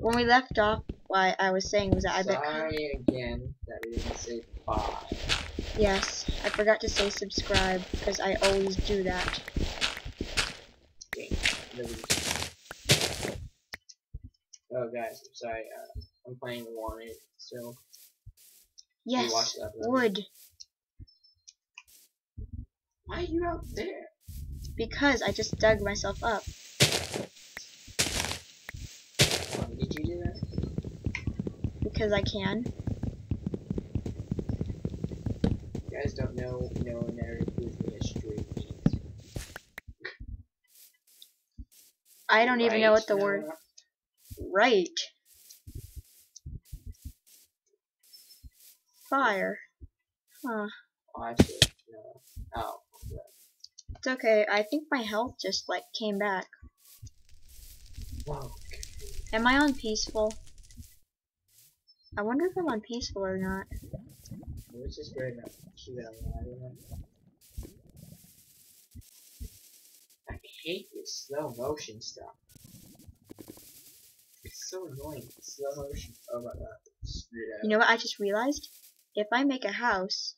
when we left off, what I was saying was that I bet. Sorry again that we didn't say bye. Yes, I forgot to say subscribe because I always do that. Okay, there we go. Oh guys, I'm sorry. Uh, I'm playing Wanted still. Yes, watched that, right? wood. Why are you out there? Because I just dug myself up. Um, did you do that? Because I can. You guys don't know, no narrative movie history means. I don't even know what the no, word right. Fire. Huh. Oh, actually, no. Oh, yeah. It's okay. I think my health just like came back. Whoa. Am I on peaceful? I wonder if I'm on peaceful or not. Bird not keep it? I hate this slow motion stuff. It's so annoying. Slow motion. Oh my god. You know what I just realized? If I make a house,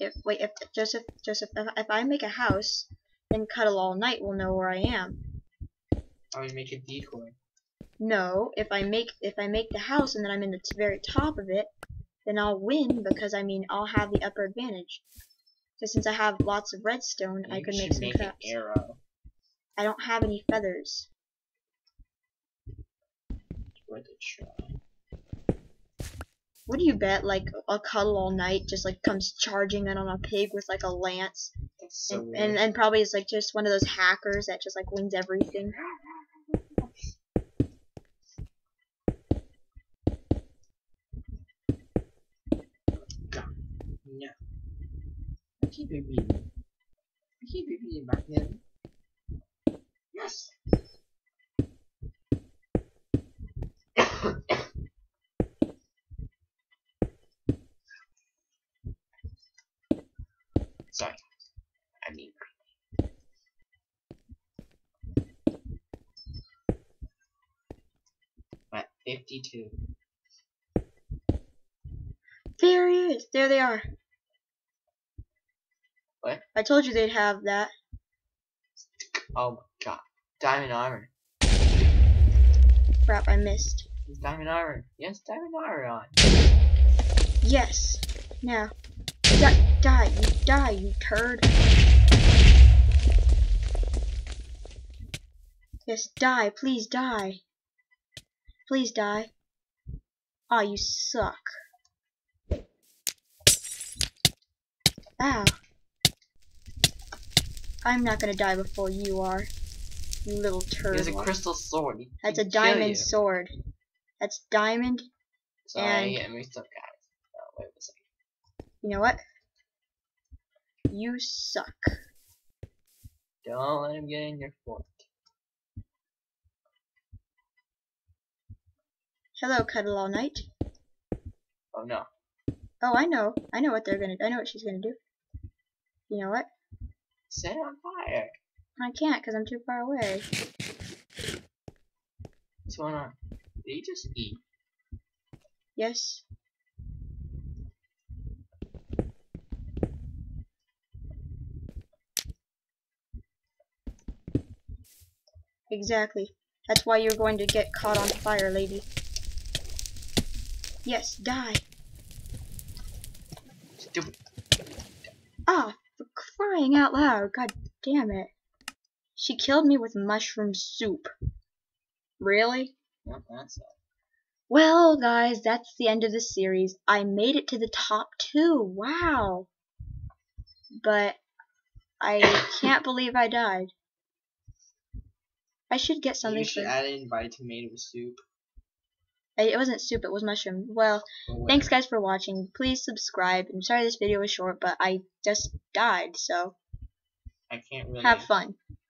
if wait, if Joseph, Joseph, if, if I make a house, then Cuddle All Night will know where I am. Oh, I would make a decoy. No, if I make if I make the house and then I'm in the t- very top of it, then I'll win because I mean I'll have the upper advantage. So since I have lots of redstone, I You could should make some make traps. arrow. I don't have any feathers. Worth a try. What do you bet? Like a cuddle all night just like comes charging in on a pig with like a lance, so and, and and probably is like just one of those hackers that just like wins everything. No. I keep repeating. I keep repeating back then. Yes. Sorry. I mean. At 52. There he is. There they are. What? I told you they'd have that. Oh my god. Diamond armor. Crap, I missed. It's diamond armor. Yes, diamond armor on. Yes. Now. Die, die, you die, you turd. Yes, die, please die. Please die. Aw, you suck. Ow. I'm not gonna die before you are. You little turd. There's a crystal sword. That's a diamond sword. That's diamond. Sorry, and- I mixed up, guys. Oh, wait a second. You know what? You suck. Don't let him get in your fort. Hello, Cuddle All Night. Oh no. Oh, I know. I know what they're gonna. I know what she's gonna do. You know what? Set it on fire. I can't because I'm too far away. What's going on? Did he just eat? Yes. Exactly. That's why you're going to get caught on fire, lady. Yes, die. Stupid. Ah, crying out loud. God damn it. She killed me with mushroom soup. Really? Not that side. Well, guys, that's the end of the series. I made it to the top two. Wow. But I can't believe I died. I should get something You should for. add in by tomato soup. It wasn't soup. It was mushroom. Well, thanks guys for watching. Please subscribe. I'm sorry this video was short, but I just died. So I can't really. have fun.